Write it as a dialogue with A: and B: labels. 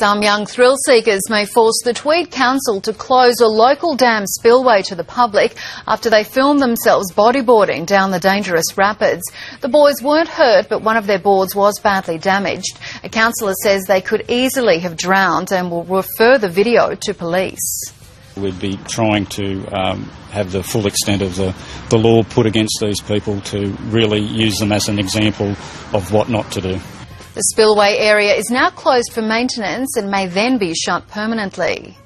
A: Some young thrill seekers may force the Tweed Council to close a local dam spillway to the public after they filmed themselves bodyboarding down the dangerous rapids. The boys weren't hurt, but one of their boards was badly damaged. A councillor says they could easily have drowned and will refer the video to police.
B: We'd be trying to um, have the full extent of the, the law put against these people to really use them as an example of what not to do.
A: The spillway area is now closed for maintenance and may then be shut permanently.